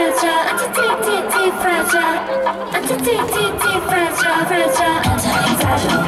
fragile, anti-T-T-T fragile, anti-T-T-T fragile, fragile, anti-fragile,